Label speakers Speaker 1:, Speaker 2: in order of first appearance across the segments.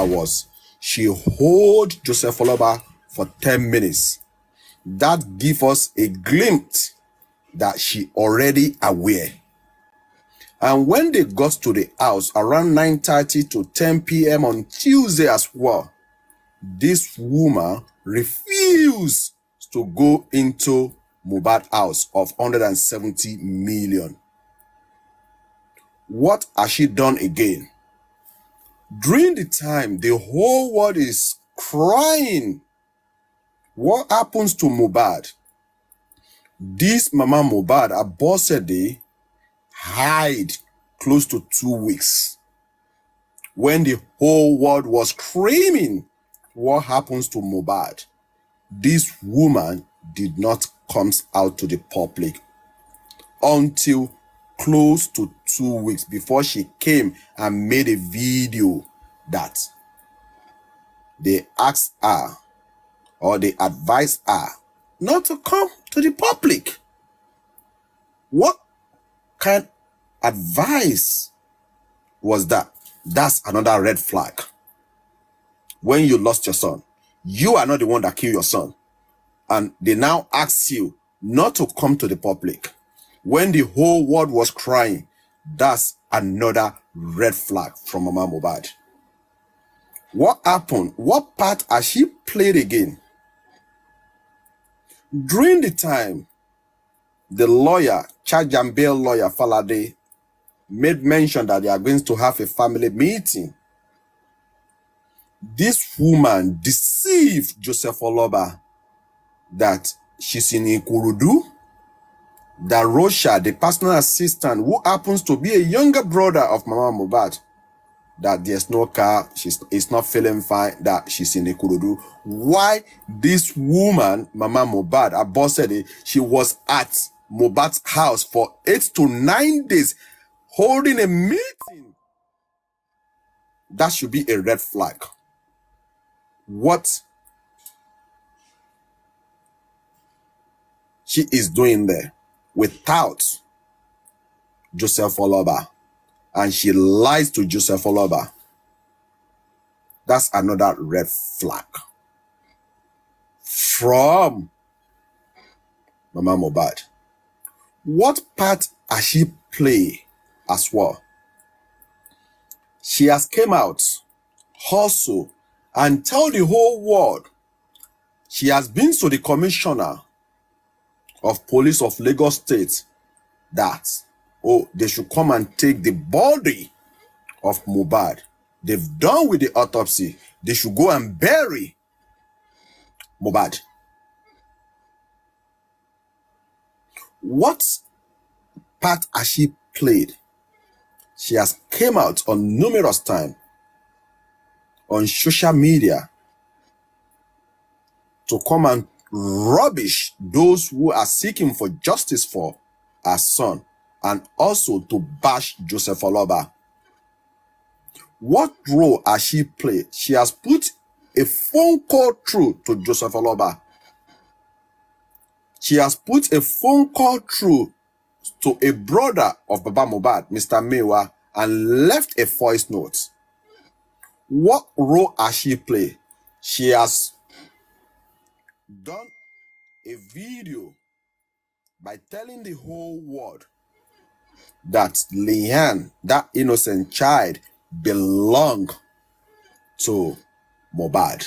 Speaker 1: Aloba was she hold Joseph Aloba for 10 minutes. That give us a glimpse that she already aware. And when they got to the house around 9.30 to 10 p.m. on Tuesday as well, this woman refused to go into Mohbad house of 170 million. What has she done again? During the time, the whole world is crying. What happens to Mohbad? This Mama Mohbad, Abosede, hide close to two weeks. When the whole world was screaming, what happens to Mohbad? This woman did not come out to the public until close to two weeks before she came and made a video that they asked her or they advised her not to come to the public. What kind advice was that? That's another red flag. When you lost your son, you are not the one that killed your son. And they now ask you not to come to the public when the whole world was crying, that's another red flag from Mama Mobad. What happened? What part has she played again? During the time, the lawyer, charge and bail lawyer Falade, made mention that they are going to have a family meeting. This woman deceived Joseph Oloba that she's in Ikurudu that Rosha, the personal assistant, who happens to be a younger brother of Mama Mohbad, that there's no car, she's is not feeling fine, that she's in the Ikorodu. Why this woman, Mama Mohbad, boss said it, she was at Mohbad's house for eight to nine days, holding a meeting. That should be a red flag. What she is doing there without Joseph Aloba and she lies to Joseph Aloba, that's another red flag from Mama Mohbad. What part has she play as well? She has came out, hustle, and tell the whole world she has been to the commissioner of police of Lagos State that, oh, they should come and take the body of Mohbad. They've done with the autopsy. They should go and bury Mohbad. What part has she played? She has came out on numerous times on social media to come and rubbish those who are seeking for justice for her son and also to bash Joseph Oloba. What role has she played? She has put a phone call through to Joseph Oloba. She has put a phone call through to a brother of Baba Mubad, Mr. Mewa, and left a voice note. What role has she played? She has done a video by telling the whole world that Leanne, that innocent child, belonged to Mohbad.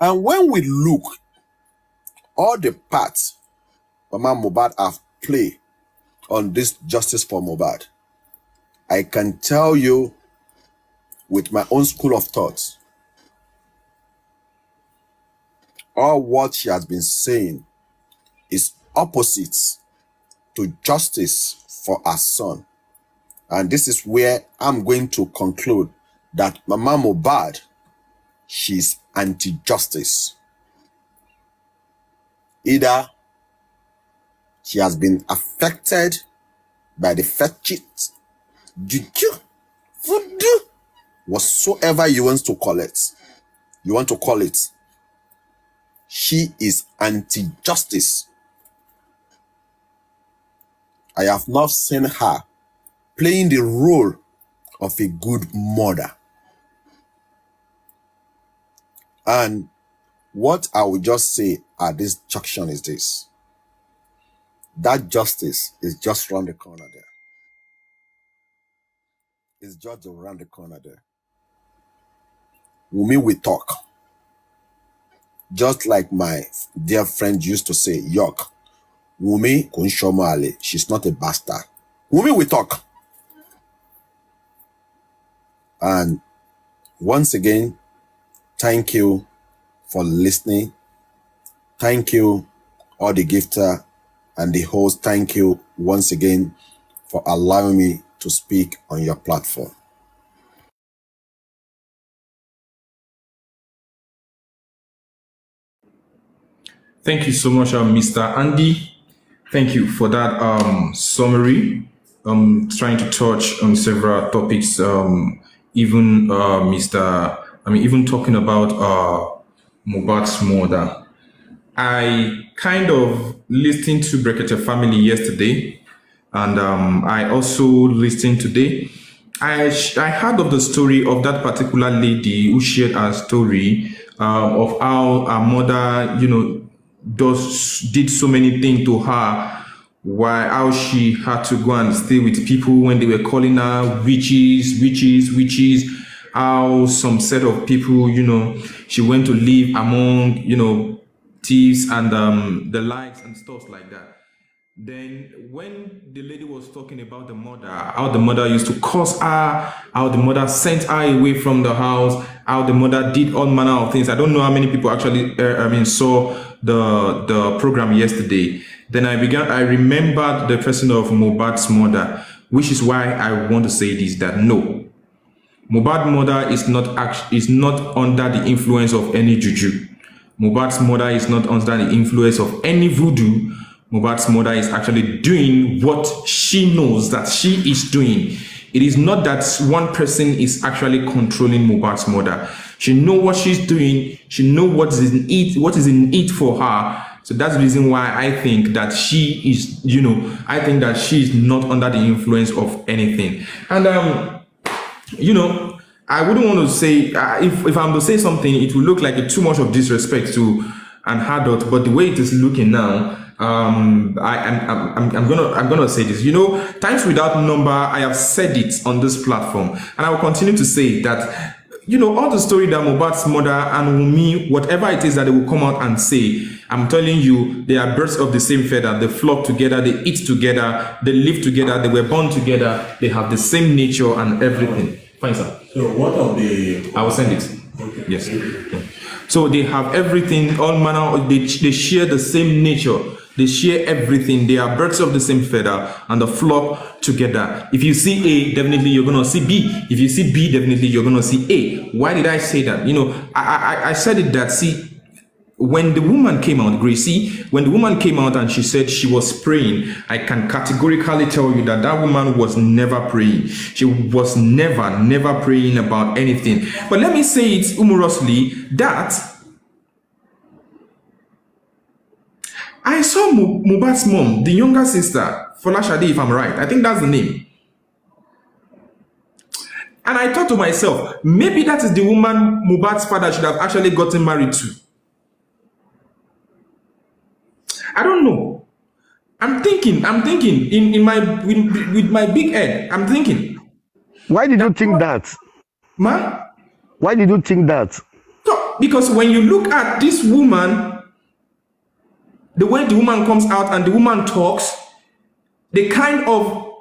Speaker 1: And when we look, all the parts Mama Mohbad have played on this justice for Mohbad, I can tell you with my own school of thoughts all what she has been saying is opposite to justice for her son. And this is where I'm going to conclude that Mama Mobad, she's anti-justice. Either she has been affected by the fetchit, juju, voodoo, whatsoever you want to call it. You want to call it she is anti-justice. I have not seen her playing the role of a good mother. And what I will just say at this junction is this. That justice is just around the corner there. It's just around the corner there. We Wumi we talk. Just like my dear friend used to say, Yok, Wumi Kunshomale, she's not a bastard. Wumi we talk. And once again, thank you for listening. Thank you, all the gifter and the host. Thank you once again for allowing me to speak on your platform.
Speaker 2: Thank you so much, uh, Mr. Andy. Thank you for that um, summary. I'm trying to touch on several topics, um, even uh, Mr. I mean, even talking about uh, Mohbad's mother. I kind of listened to Brekete family yesterday, and um, I also listened today. I, I heard of the story of that particular lady who shared her story uh, of how her mother, you know, does did so many things to her why how she had to go and stay with people when they were calling her witches witches witches how some set of people you know she went to live among you know thieves and um the likes and stuff like that. Then when the lady was talking about the mother how the mother used to curse her how the mother sent her away from the house how the mother did all manner of things. I don't know how many people actually uh, i mean saw the the program yesterday, then I began I remembered the person of Mohbad's mother, which is why I want to say this that no, Mohbad's mother is not act, is not under the influence of any juju. Mohbad's mother is not under the influence of any voodoo. Mohbad's mother is actually doing what she knows that she is doing. It is not that one person is actually controlling Mohbad's mother. She know what she's doing. She know what is in it, what is in it for her. So that's the reason why I think that she is, you know, I think that she is not under the influence of anything. And um, you know, I wouldn't want to say uh, if if I'm to say something, it will look like too much of disrespect to an adult. But the way it is looking now, um, I, am I'm, I'm, I'm gonna I'm gonna say this. You know, times without number. I have said it on this platform, and I will continue to say that you know, all the story that Mohbad's mother and Wumi, whatever it is that they will come out and say, I'm telling you, they are birds of the same feather. They flock together, they eat together, they live together, they were born together, they have the same nature and everything. Fine, sir.
Speaker 3: So what of the...
Speaker 2: I will send it. Okay. Yes. So they have everything, all manner, they, they share the same nature. They share everything. They are birds of the same feather and the flock together. If you see A, definitely you're to see B. If you see B, definitely you're to see A. Why did I say that? You know, I, I, I said it that, see, when the woman came out, Gracie, when the woman came out and she said she was praying, I can categorically tell you that that woman was never praying. She was never, never praying about anything. But let me say it humorously that I saw Mohbad's mom, the younger sister, Folashade, if I'm right. I think that's the name. And I thought to myself, maybe that is the woman Mohbad's father should have actually gotten married to. I don't know. I'm thinking, I'm thinking in, in my with, with my big head, I'm thinking.
Speaker 4: Why did you think that?
Speaker 2: Man?
Speaker 4: Why did you think that?
Speaker 2: So, because when you look at this woman the way the woman comes out and the woman talks, the kind of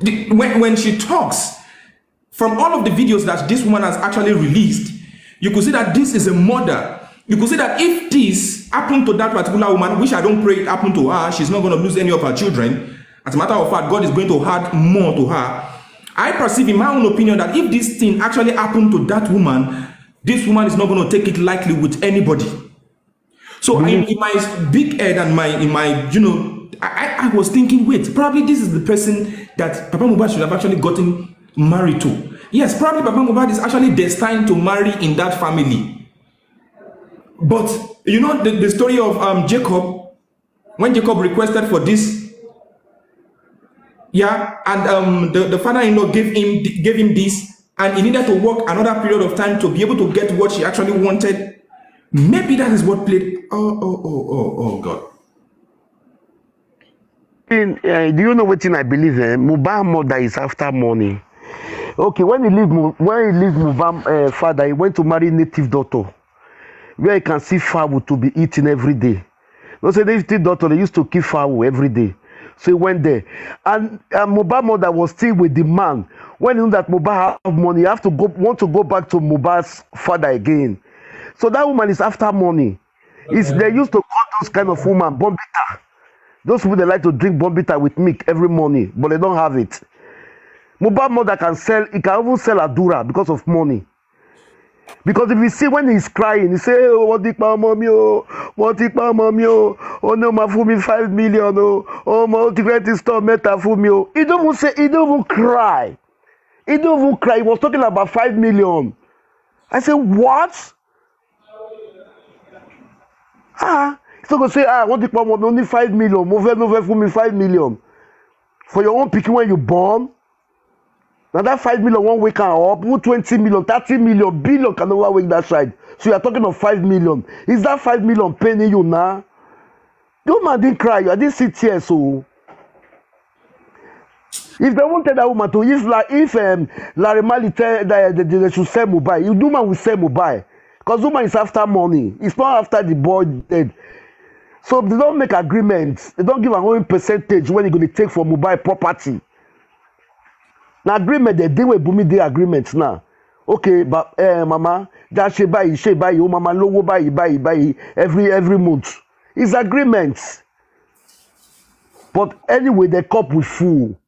Speaker 2: the, when, when she talks, from all of the videos that this woman has actually released, you could see that this is a mother. You could see that if this happened to that particular woman, which I don't pray it happened to her, she's not going to lose any of her children. As a matter of fact, God is going to add more to her. I perceive, in my own opinion, that if this thing actually happened to that woman, this woman is not going to take it lightly with anybody. So mm-hmm. in, in, my big head and my in my you know I, I was thinking, wait, probably this is the person that Papa Mohbad should have actually gotten married to. Yes, probably Papa Mohbad is actually destined to marry in that family. But you know the, the story of um, Jacob, when Jacob requested for this, yeah, and um, the, the father-in-law gave him gave him this, and he needed to work another period of time to be able to get what she actually wanted. Maybe that is what played. Oh, oh, oh, oh, oh, God.
Speaker 4: In, uh, do you know what thing I believe? Eh? Mubah mother is after money. Okay, when he leave when he leave Mubah uh, father, he went to marry native daughter, where he can see fowl to be eaten every day. No say native daughter they used to kill fowl every day. So he went there, and uh, Mubah mother was still with the man. When he knew that Mubah have money, he have to go want to go back to Mubah's father again. So that woman is after money. It's, they used to call those kind of woman bombita. Those people they like to drink bombita with milk every morning, but they don't have it. Mobile mother can sell, he can even sell Adura because of money. Because if you see when he's crying, he say, oh, wọ́n ti pa ọmọ mi o, wọ́n ti pa ọmọ mi o, ó ní o máa fún mi five million o, ọmọ ó ti fẹ́ ti store mẹ́ta fún mi o. He don't even say, he don't even cry. He don't even cry. He was talking about five million. I say, what? Ah, not gonna say, ah, wọ́n ti pa ọmọ mi, ó ní five million, mo fẹ́ mo fẹ́ fún mi five million. For your own pikin when you born, na that five million wan wake am up. Who twenty million thirty million billion can never wake that child. So you are talking of five million. Is that five million paining you na the woman didn't cry. You didn't see tears o if they wan tell that woman to if la if um, larry mali tell that they, they, they should sell mobile the woman will sell mobile the woman is after money. It's not after the boy dead. So they don make agreement. They don give am own percentage wey they go dey take for mobile property. Na agreement dey dey wey bumi dey agreement now okay ba eh, mama ja ṣe báyìí ṣe báyìí ó mama lówó báyìí báyìí báyìí every every month. It's agreement. But anyway the cup will full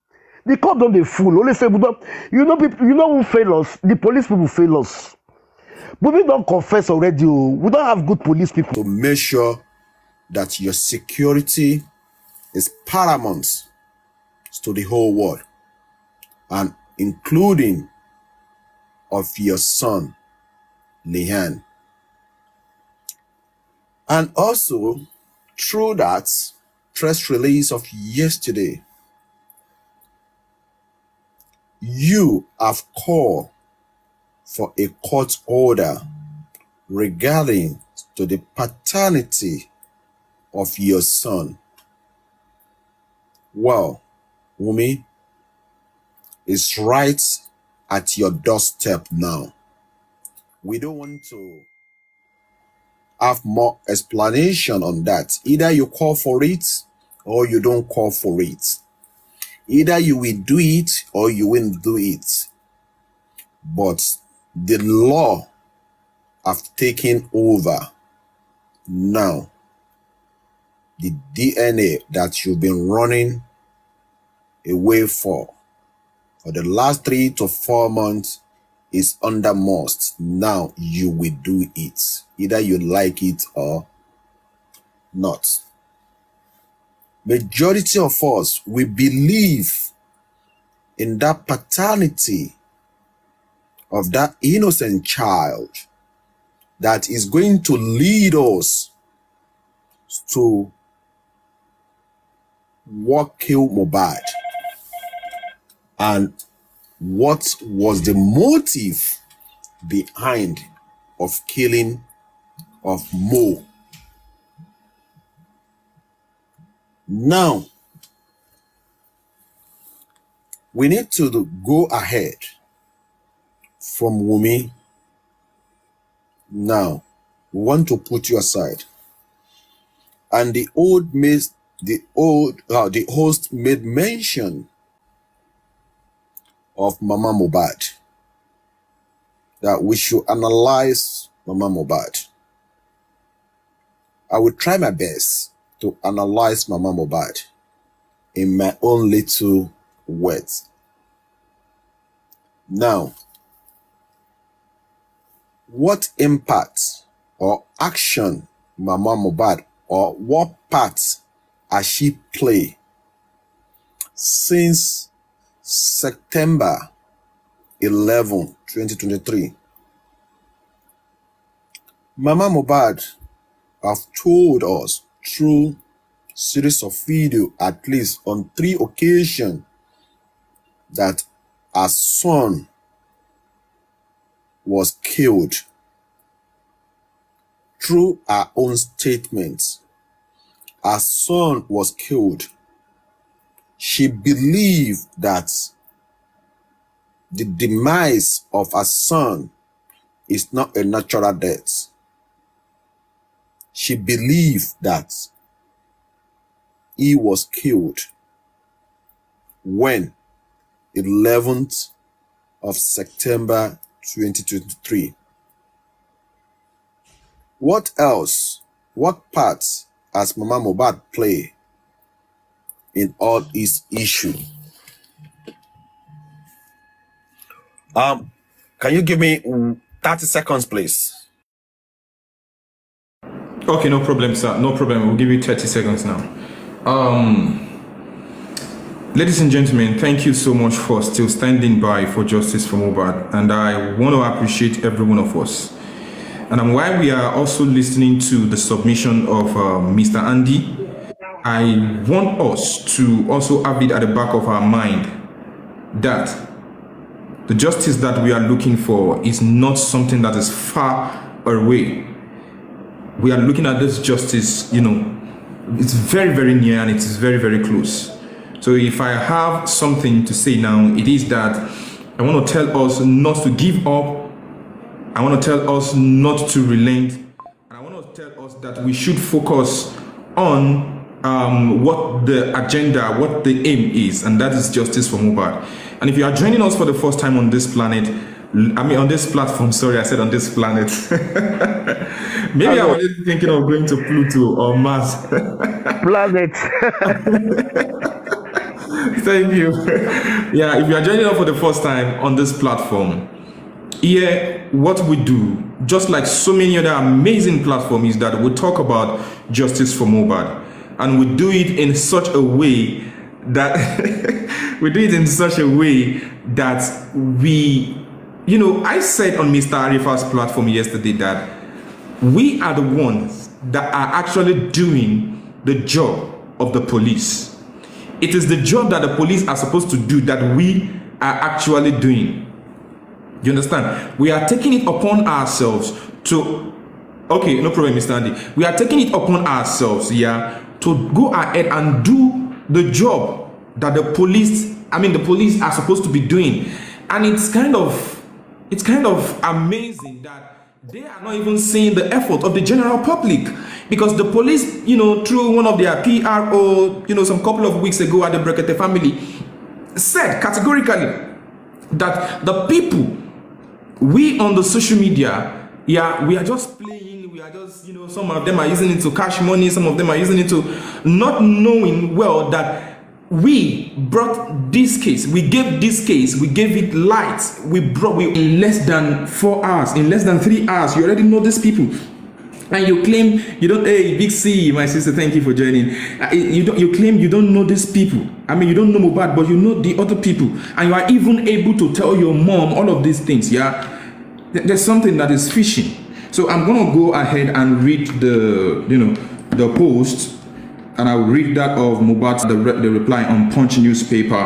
Speaker 4: the cup don dey full only say you know people you know who fail us? The police people fail us bumi don confess already oh. We don't have good police people.
Speaker 1: to make sure that your security is paramount to the whole world and including of your son Lehan. And also through that press release of yesterday, you have called for a court order regarding to the paternity of your son. Well, Wumi, is right at your doorstep now. We don't want to have more explanation on that. Either you call for it or you don't call for it. Either you will do it or you won't do it. But the law have taken over now. The DNA that you've been running away for for the last three to four months is under must. Now you will do it. Either you like it or not. Majority of us, we believe in that paternity of that innocent child that is going to lead us to what killed Mohbad and what was the motive behind of killing of Mo. Now, we need to go ahead from Wumi. Now, we want to put you aside. And the old miss, the old, uh, the host made mention of Mama Mohbad that we should analyze Mama Mohbad. I will try my best to analyze Mama Mohbad in my own little words. Now, what impact or action Mama Mubad or what part has she played since September 11, 2023? Mama Mubad have told us through series of video at least on three occasions that her son was killed through her own statements. Her son was killed. She believed that the demise of her son is not a natural death. She believed that he was killed when 11th of September 2023. What else? What part has Mama Mohbad play in all this issue? Um, can you give me 30 seconds, please?
Speaker 2: Okay, no problem, sir. No problem. We'll give you 30 seconds now. Um, ladies and gentlemen, thank you so much for still standing by for justice for Mohbad. And I want to appreciate every one of us. And while we are also listening to the submission of uh, Mr. Andy, I want us to also have it at the back of our mind that the justice that we are looking for is not something that is far away. We are looking at this justice, you know, it's very, very near and it is very, very close. So if I have something to say now, it is that I want to tell us not to give up. I want to tell us not to relent. And I want to tell us that we should focus on um, what the agenda, what the aim is, and that is justice for Mohbad. And if you are joining us for the first time on this planet, I mean on this platform, sorry, I said on this planet. Maybe I was thinking of going to Pluto or Mars.
Speaker 4: Planet.
Speaker 2: Thank you. Yeah, if you are joining us for the first time on this platform, here what we do, just like so many other amazing platforms, is that we talk about justice for Mohbad. And we do it in such a way that we do it in such a way that we, you know, I said on Mr. Arifa's platform yesterday that we are the ones that are actually doing the job of the police. It is the job that the police are supposed to do that we are actually doing. You understand? We are taking it upon ourselves to, okay, no problem, Mr. Andy. We are taking it upon ourselves, yeah, to go ahead and do the job that the police, I mean, the police are supposed to be doing. And it's kind of, it's kind of amazing that they are not even seeing the effort of the general public because the police, you know, through one of their PRO, you know, some couple of weeks ago at the Brekete family, said categorically that the people, we on the social media, yeah, we are just playing, we are just, you know, some of them are using it to cash money, some of them are using it to not knowing well that we brought this case we gave this case we gave it light we brought we in less than four hours in less than three hours you already know these people and you claim you don't hey big c my sister thank you for joining. Uh, you don't you claim you don't know these people. I mean you don't know Mohbad, but you know the other people. And you are even able to tell your mom all of these things yeah? There's something that is fishing. So i'm gonna go ahead and read the you know the post and I'll read that of Mohbad, the, re the reply on Punch newspaper.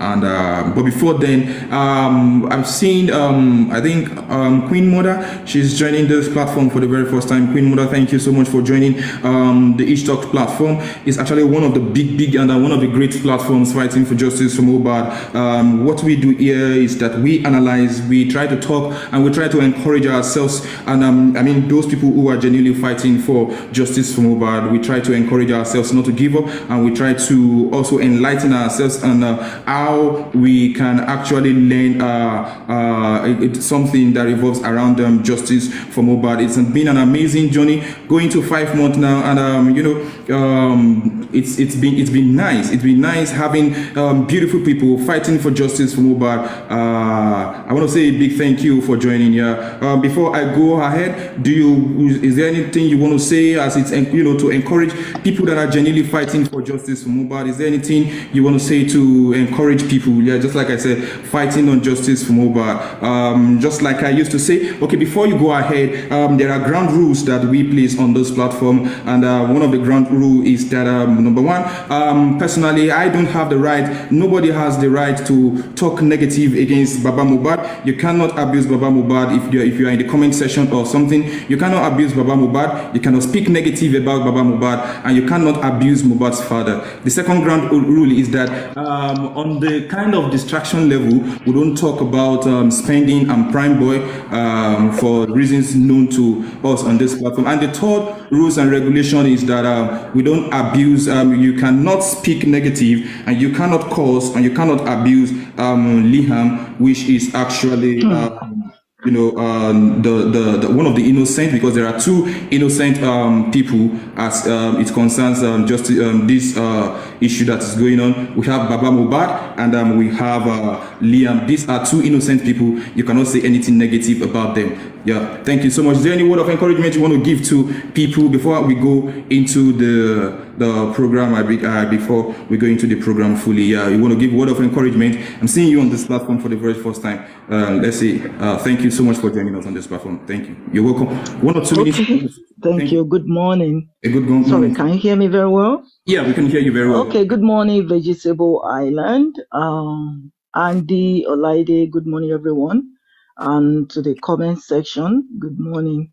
Speaker 2: And uh, but before then, um, I've seen um, I think um, Queen Mother. She's joining this platform for the very first time. Queen Mother, thank you so much for joining um, the Each Talk platform. It's actually one of the big, big, and uh, one of the great platforms fighting for justice for Mohbad. Um, what we do here is that we analyze, we try to talk, and we try to encourage ourselves. And I mean those people who are genuinely fighting for justice for Mohbad. We try to encourage ourselves not to give up, and we try to also enlighten ourselves on uh, how we can actually learn uh, uh, it, something that revolves around um, justice for mobile. It's been an amazing journey, going to five months now, and um, you know, um, it's it's been it's been nice. It's been nice having um, beautiful people fighting for justice for Mohbad. Uh, I want to say a big thank you for joining here. Uh, before I go ahead, do you is there anything you want to say as it's you know to encourage people that are genuinely fighting for justice for Mohbad? Is there anything you want to say to encourage people? Yeah, just like I said, fighting on justice for Mohbad. Um, just like I used to say, okay, before you go ahead, um, there are ground rules that we place on this platform, and uh, one of the ground rule is that um, Um, number one, um, personally, I don't have the right. Nobody has the right to talk negative against Baba Mohbad. You cannot abuse Baba Mohbad if you if you are in the comment section or something. You cannot abuse Baba Mohbad. You cannot speak negative about Baba Mohbad, and you cannot abuse Mohbad's father. The second ground rule is that um, on the kind of distraction level, we don't talk about um, spending and Prime Boy um, for reasons known to us on this platform. And the third rules and regulation is that uh, we don't abuse. Um, you cannot speak negative, and you cannot cause, and you cannot abuse um, Liham, which is actually. Um, you know, um, the, the, the one of the innocent because there are two innocent um, people as um, it concerns um, just um, this uh, issue that is going on. We have Baba Mohbad and um, we have uh, Liam. These are two innocent people. You cannot say anything negative about them. Yeah, thank you so much. Is there any word of encouragement you want to give to people before we go into the the program? Uh, before we go into the program fully, yeah, you want to give word of encouragement. I'm seeing you on this platform for the very first time. Uh, let's say uh, thank you so much for joining us on this platform. Thank you. You're welcome. One or two
Speaker 3: Okay.
Speaker 2: minutes.
Speaker 3: Thank,
Speaker 2: Thank
Speaker 3: you. Good morning.
Speaker 2: Good morning.
Speaker 3: Sorry, can you hear me very well?
Speaker 2: Yeah, we can hear you very well.
Speaker 3: Okay, good morning, Vegetable Island. Um, Andy, Olaide, good morning, everyone. And to the comment section, good morning.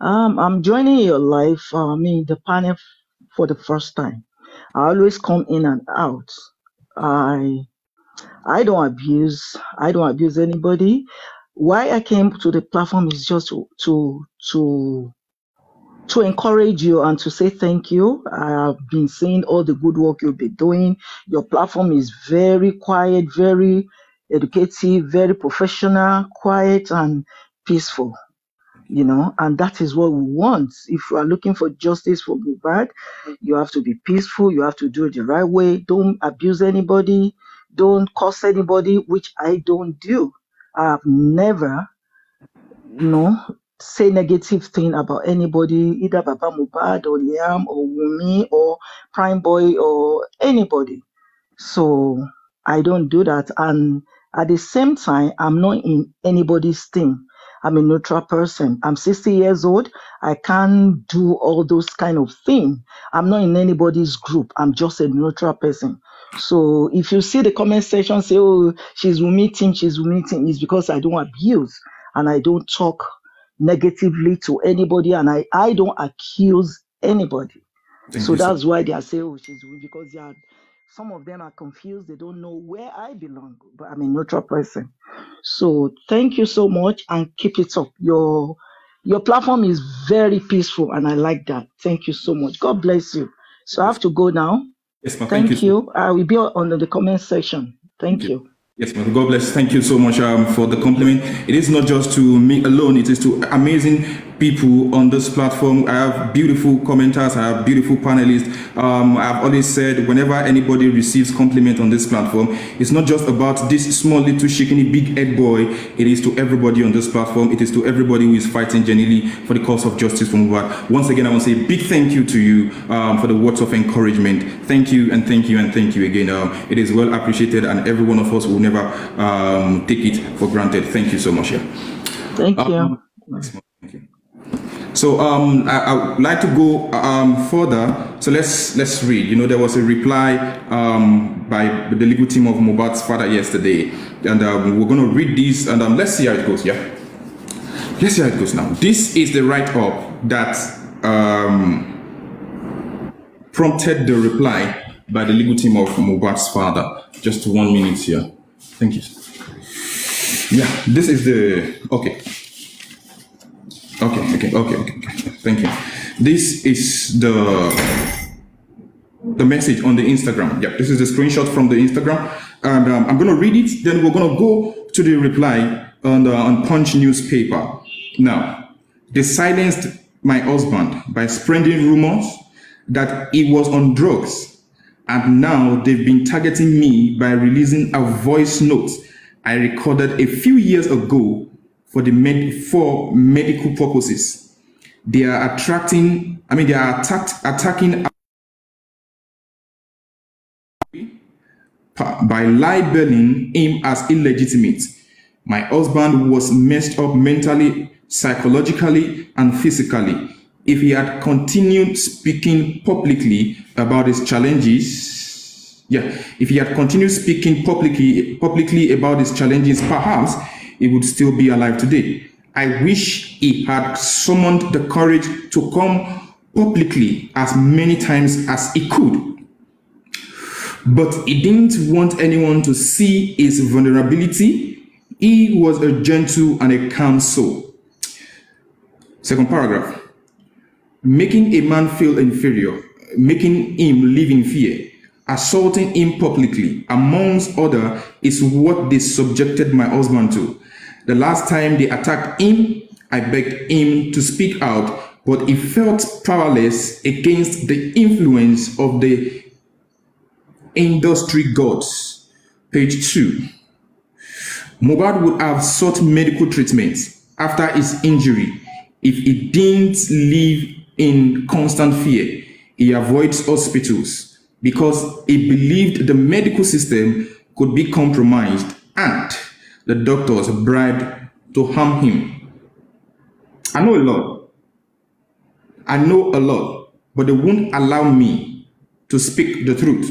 Speaker 3: Um, I'm joining your live, uh, I mean, the panel f- for the first time. I always come in and out. I I don't abuse. I don't abuse anybody. Why I came to the platform is just to to to to encourage you and to say thank you. I have been seeing all the good work you've been doing. Your platform is very quiet, very educative, very professional, quiet and peaceful. You know, and that is what we want. If you are looking for justice for Mohbad, you have to be peaceful. You have to do it the right way. Don't abuse anybody. Don't curse anybody, which I don't do. I've never you know, say negative thing about anybody, either Baba Mohbad or Liam or Wumi or Prime Boy or anybody. So I don't do that. And at the same time, I'm not in anybody's team. I'm a neutral person. I'm 60 years old. I can't do all those kind of things. I'm not in anybody's group. I'm just a neutral person. So if you see the comment section say, oh, she's team, she's team, it's because I don't abuse and I don't talk negatively to anybody and I, I don't accuse anybody.
Speaker 2: Thank
Speaker 3: So
Speaker 2: you so
Speaker 3: that's why they are saying, oh, she's Wumi, because they are, some of them are confused. They don't know where I belong, but I'm a neutral person. So thank you so much and keep it up. Your your platform is very peaceful and I like that. Thank you so much. God bless you. So I have to go now.
Speaker 2: Yes, ma'am. Thank.
Speaker 3: Thank
Speaker 2: so
Speaker 3: you. I will be on the comment section. Thank you.
Speaker 2: Yes. God bless. Thank you so much um, for the compliment. It is not just to me alone, it is to amazing people on this platform. I have beautiful commenters, I have beautiful panelists. Um, I've always said whenever anybody receives compliment on this platform, it's not just about this small little shikini big head boy. It is to everybody on this platform. It is to everybody who is fighting genuinely for the cause of justice for Mohbad. Once again, I want to say a big thank you to you um, for the words of encouragement. Thank you and thank you and thank you again. Um, it is well appreciated and every one of us will never um, take it for granted. Thank you so much. Yeah.
Speaker 3: Thank you.
Speaker 2: Um. Thank you. So um, I, I would like to go um, further. So let's let's read. You know, there was a reply um, by the legal team of Mohbad's father yesterday, and um, we're going to read this, and um, let's see how it goes. Yeah, let's see how it goes now. This is the write-up that um, prompted the reply by the legal team of Mohbad's father. Just one minute here. Thank you. Yeah, this is the okay. Okay, okay, okay, okay. Thank you. This is the the message on the Instagram. Yeah, this is the screenshot from the Instagram, and um, I'm gonna read it. Then we're gonna go to the reply on the on Punch newspaper. Now, they silenced my husband by spreading rumors that he was on drugs, and now they've been targeting me by releasing a voice note I recorded a few years ago for the med- for medical purposes. They are attracting, I mean, they are attacked, attacking by libeling him as illegitimate. My husband was messed up mentally, psychologically, and physically. if he had continued speaking publicly about his challenges, yeah, if he had continued speaking publicly publicly about his challenges, perhaps he would still be alive today. I wish he had summoned the courage to come publicly as many times as he could. But he didn't want anyone to see his vulnerability. He was a gentle and a calm soul. Second paragraph. Making a man feel inferior, making him live in fear, assaulting him publicly, amongst other, is what they subjected my husband to. The last time they attacked him, I begged him to speak out, but he felt powerless against the influence of the industry gods. Page 2. Mohbad would have sought medical treatment after his injury if he didn't live in constant fear. He avoids hospitals because he believed the medical system could be compromised and the doctors bribed to harm him. I know a lot. I know a lot, but they won't allow me to speak the truth.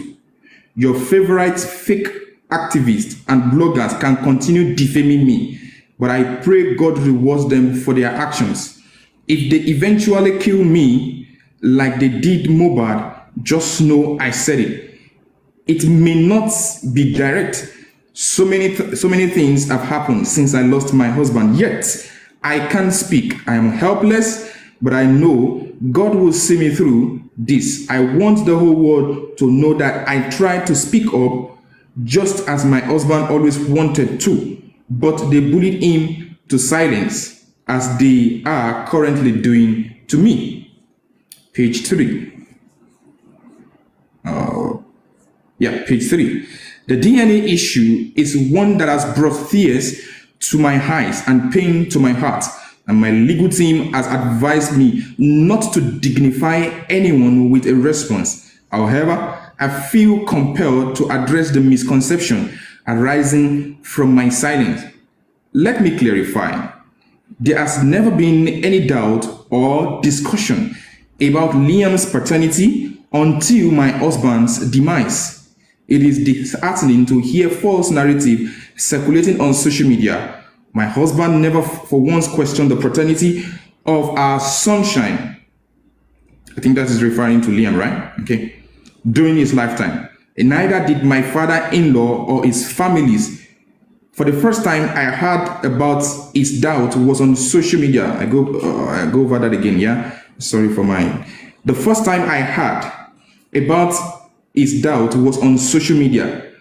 Speaker 2: Your favorite fake activists and bloggers can continue defaming me, but I pray God rewards them for their actions. If they eventually kill me like they did Mohbad, just know I said it. It may not be direct, so many, th- so many things have happened since I lost my husband. Yet I can't speak. I am helpless, but I know God will see me through this. I want the whole world to know that I tried to speak up just as my husband always wanted to, but they bullied him to silence as they are currently doing to me. Page 3. Uh, yeah, page 3. The DNA issue is one that has brought tears to my eyes and pain to my heart. And my legal team has advised me not to dignify anyone with a response. However, I feel compelled to address the misconception arising from my silence. Let me clarify. There has never been any doubt or discussion about Liam's paternity until my husband's demise. It is disheartening to hear false narrative circulating on social media. My husband never for once questioned the paternity of our sunshine. I think that is referring to Liam, right? Okay. During his lifetime. And neither did my father-in-law or his families. For the first time I heard about his doubt was on social media. I go, uh, I go over that again. Yeah. Sorry for mine. The first time I heard about his doubt was on social media.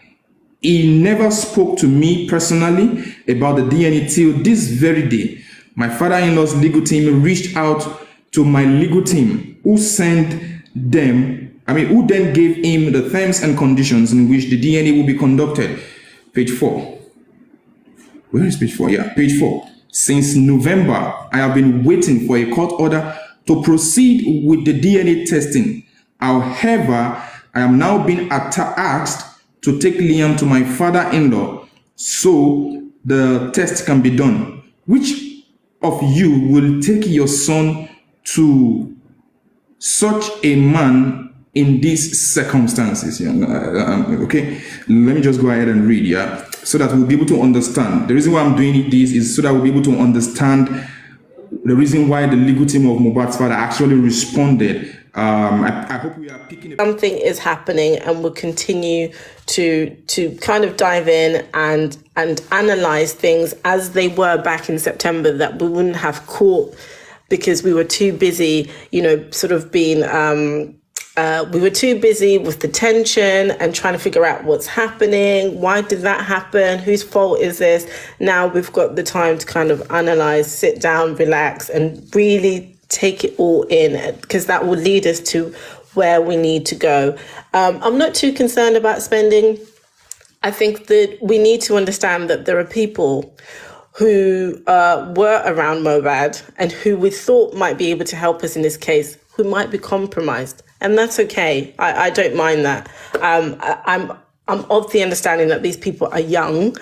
Speaker 2: He never spoke to me personally about the DNA till this very day. My father-in-law's legal team reached out to my legal team, who sent them, I mean, who then gave him the terms and conditions in which the DNA will be conducted. Page 4. Where is page 4? Yeah, page 4. Since November, I have been waiting for a court order to proceed with the DNA testing. However, I am now being asked to take Liam to my father-in-law so the test can be done. Which of you will take your son to such a man in these circumstances? Yeah, um, okay, let me just go ahead and read, yeah, so that we'll be able to understand. The reason why I'm doing this is so that we'll be able to understand the reason why the legal team of Mohbad's father actually responded um, I, I, hope we are picking
Speaker 5: something is happening and we'll continue to to kind of dive in and and analyze things as they were back in September that we wouldn't have caught because we were too busy, you know, sort of being um, uh, we were too busy with the tension and trying to figure out what's happening. Why did that happen? Whose fault is this? Now we've got the time to kind of analyze, sit down, relax, and really take it all in because that will lead us to where we need to go. Um, I'm not too concerned about spending. I think that we need to understand that there are people who uh, were around Mohbad and who we thought might be able to help us in this case, who might be compromised, and that's okay. I, I don't mind that. Um, I, I'm I'm of the understanding that these people are young,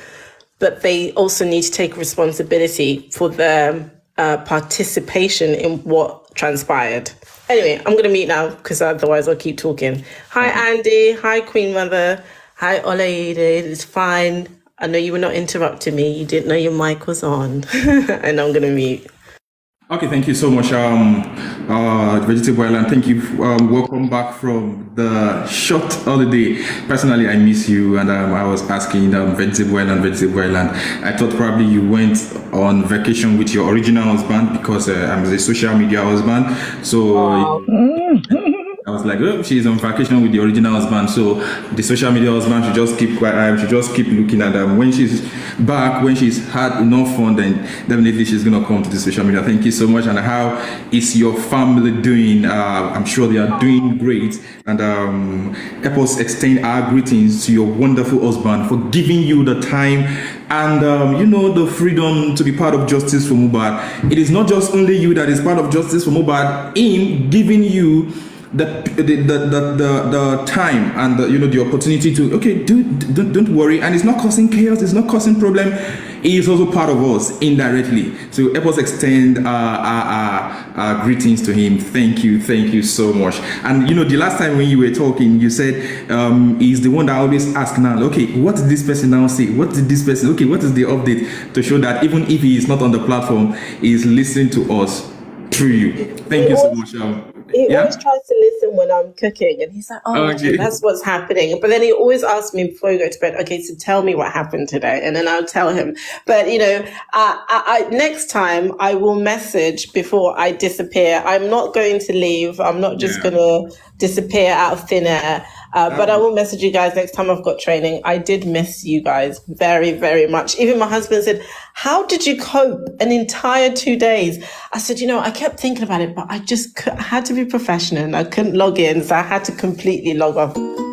Speaker 5: but they also need to take responsibility for their uh, participation in what transpired. Anyway, I'm gonna mute now because otherwise I'll keep talking. Hi Andy. Hi Queen Mother. Hi Olaide. It's fine. I know you were not interrupting me. You didn't know your mic was on, and I'm gonna mute.
Speaker 2: Okay, thank you so much, um, uh, Vegetable Island. Thank you. Um, welcome back from the short holiday. Personally, I miss you, and um, I was asking um, Vegetable Island, Vegetable Island. I thought probably you went on vacation with your original husband because uh, I'm a social media husband. So. I was like, oh, she's on vacation with the original husband, so the social media husband should just keep quiet. Um, should just keep looking at them. When she's back, when she's had enough fun, then definitely she's gonna come to the social media. Thank you so much. And how is your family doing? Uh, I'm sure they are doing great. And um, help us extend our greetings to your wonderful husband for giving you the time and um, you know the freedom to be part of justice for Mohbad. It is not just only you that is part of justice for Mohbad. In giving you the the, the, the, the, time and the, you know the opportunity to okay do, don't, don't worry. And it's not causing chaos. It's not causing problem. Is also part of us indirectly. So help us extend uh, our, our, our greetings to him. Thank you. Thank you so much. And you know the last time when you were talking you said um, he's the one that always ask now okay what did this person now say? What did this person okay what is the update to show that even if he is not on the platform he is listening to us through you? Thank you so much um,
Speaker 5: he
Speaker 2: yeah?
Speaker 5: always tries to listen when I'm cooking, and he's like, "Oh,
Speaker 2: Okay.
Speaker 5: okay, that's what's happening." But then he always asks me before we go to bed, "Okay, so tell me what happened today," and then I'll tell him. But you know, uh, I, I, next time I will message before I disappear. I'm not going to leave. I'm not just
Speaker 2: Yeah.
Speaker 5: gonna disappear out of thin air. Uh, but I will message you guys next time I've got training. I did miss you guys very, very much. Even my husband said, How did you cope an entire two days? I said, You know, I kept thinking about it, but I just I had to be professional and I couldn't log in. So I had to completely log off.